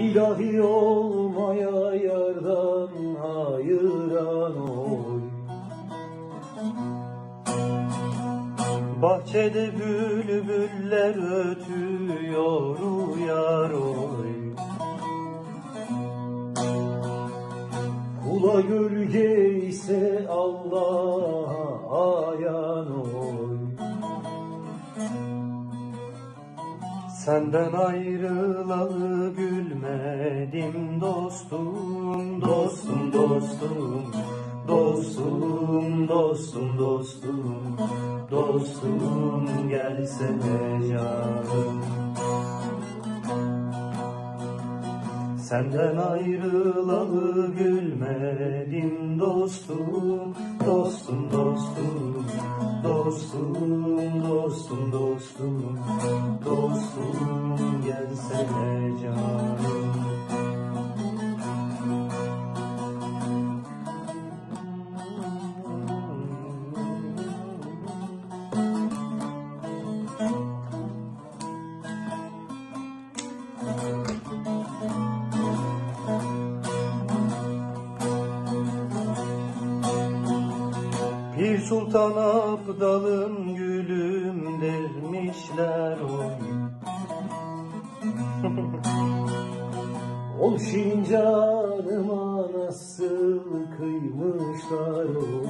İlahi olmaya yardan hayran oy. Bahçede bülbüller ötüyor uyar oy. Kula gölge ise Allah'a ayan oy Senden ayrılalı gülmedim dostum, dostum, dostum, dostum, dostum, dostum, dostum gelsene canım. Senden ayrılalı gülmedim dostum, dostum, dostum, dostum, dostum, dostum gelsene canım. Bir sultan abdalım gülüm dermişler oy. Ol şincanıma nasıl kıymışlar oy.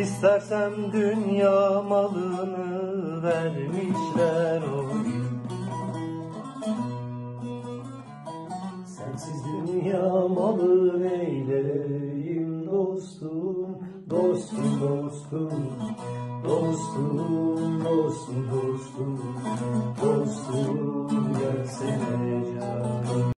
İstersem dünya malını vermişler oy Sensiz dünya malı neyleyim dostum, dostum, dostum, dostum, dostum, dostum,